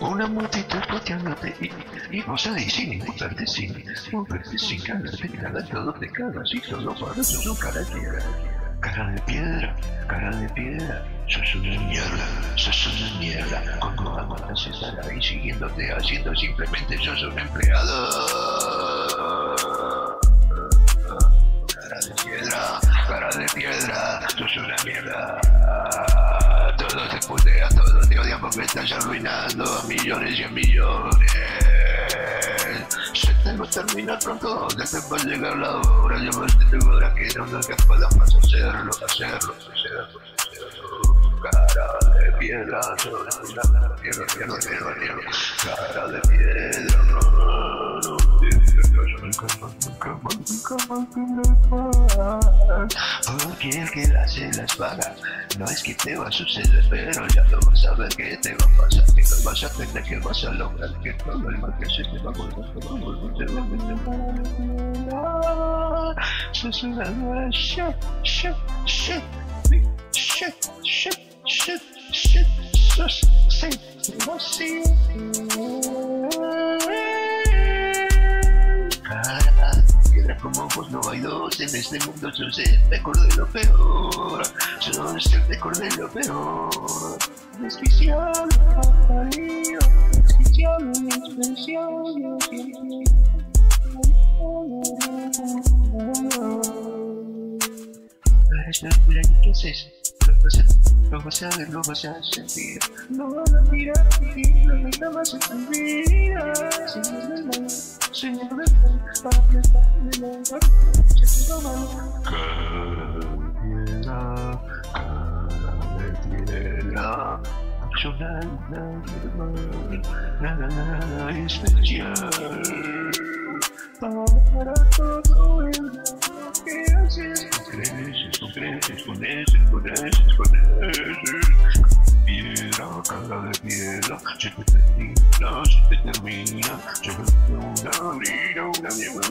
Una multitud rodeándote y, y ahí sin importarte, sin moverte, sin cagarte nada, todo te cagas y todo para sos un cara de piedra. Cara de piedra, cara de piedra, sos una mierda, sos una mierda. Con toda matas estar ahí siguiéndote, haciendo simplemente sos un empleado. Cara de piedra, cara de piedra, odia porque estás arruinando a millones y a millones. Se te va a terminar pronto, te va a llegar la hora. Yo más te ahora que no no que puedas más hacerlo, hacerlo, hacerlo, hacerlo. Cara de piedra, piedra, piedra, piedra, piedra. Porque el que la hace las paga. No es que te va a suceder, pero ya lo vas a ver que te va a pasar. Que vas a tener, que vas a lograr. Que todo el mal que se te va a volver, te va a volver, te va a volver. Una nueva shit, shit, shit, shit, shit, shit, shit, sos, sí, sí, como vos no hay dos en este mundo el mejor de lo peor el mejor de lo peor. Desquiciado fatalío desquiciado y qué haces lo vas a, lo vas a ver, lo vas a sentir. No van a mirar y lo que nada más en tu vida Señor del mal, Señor del mal, Padre, Padre, Padre, Cara de piedra, cara de piedra Yo nada, nada, nada especial Para todo el mundo que haces Con creces, con creces, con creces, con creces, con creces quiera, cada de piedra, se te termina, se te termina, se te una, mira, una, mira,